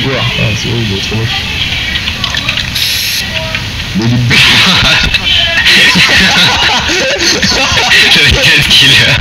Ah, c'est horrible, trop moche. Mais il est killer.